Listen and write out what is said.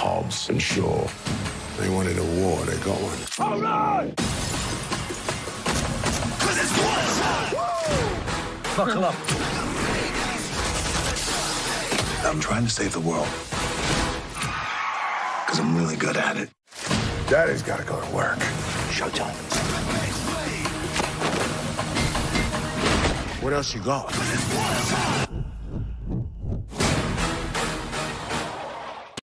Hobbs and Shaw. They wanted a war, they got one. All right! Buckle up. I'm trying to save the world. Because I'm really good at it. Daddy's got to go to work. Showtime. What else you got?